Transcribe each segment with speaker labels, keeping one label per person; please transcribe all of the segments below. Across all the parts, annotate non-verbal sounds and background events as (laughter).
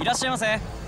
Speaker 1: いらっしゃいませ。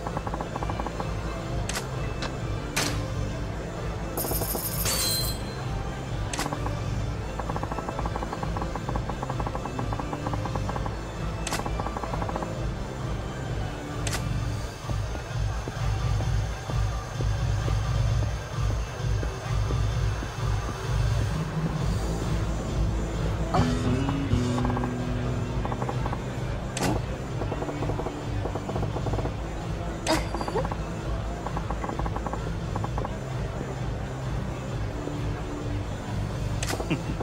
Speaker 1: 啊！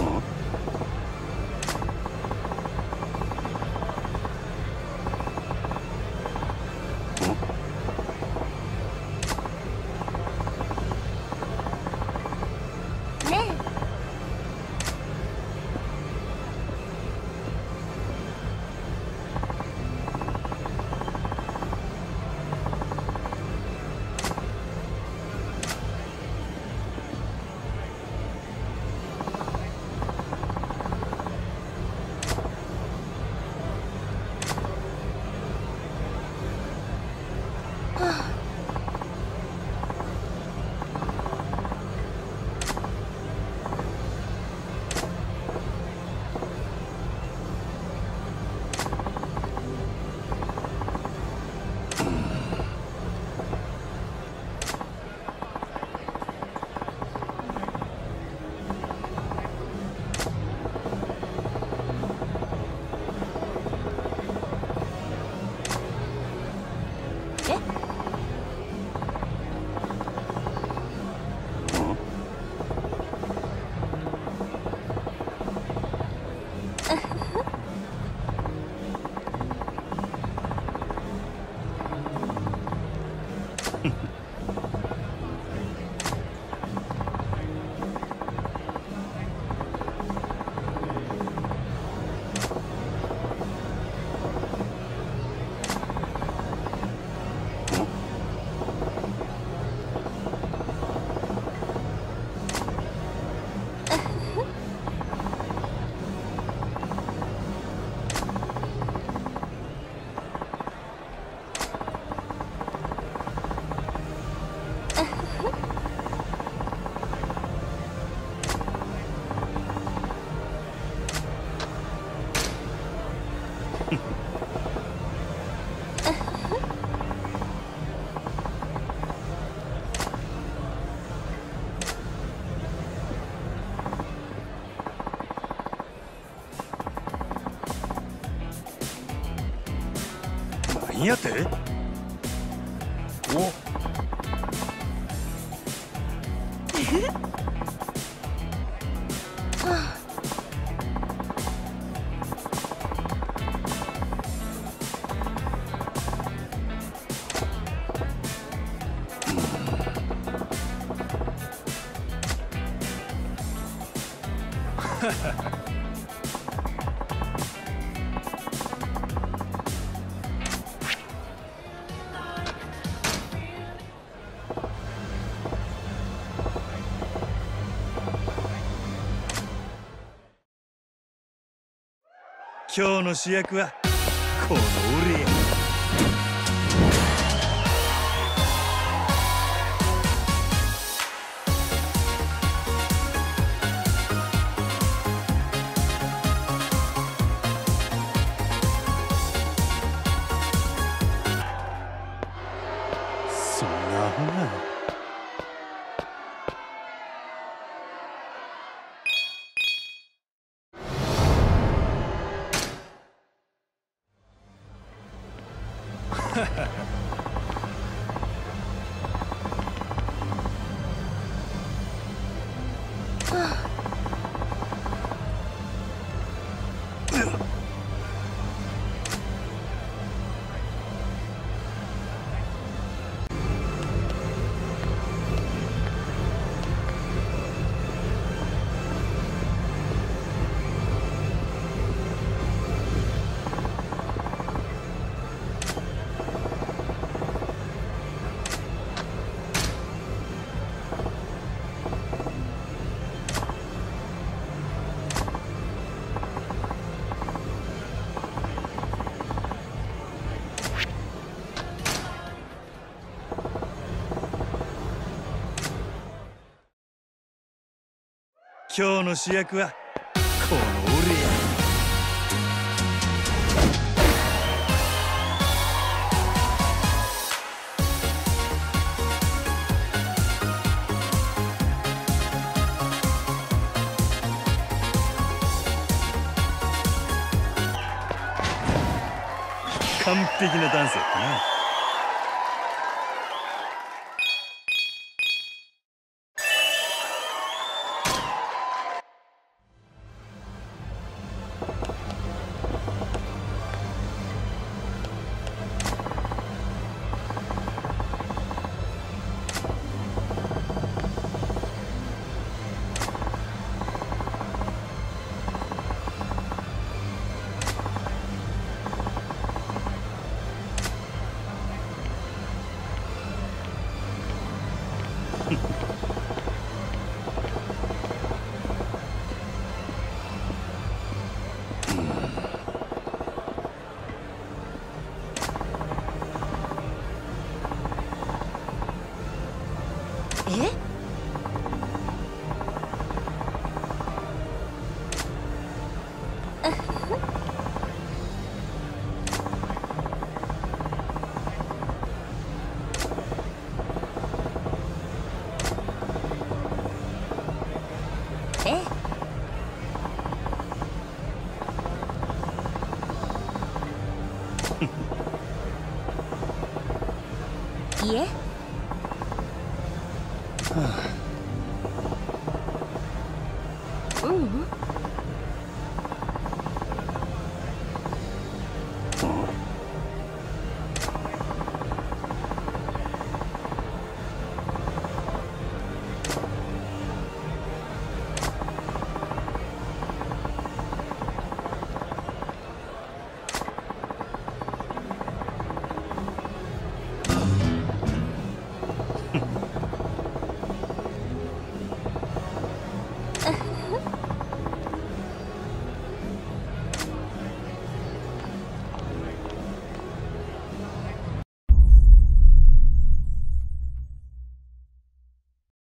Speaker 1: 哦。
Speaker 2: 何やてお (laughs) 今日の主役はこの俺や。Ugh. 今日の主役はこの俺や。完璧なダンスやったな。(laughs)
Speaker 1: えいえ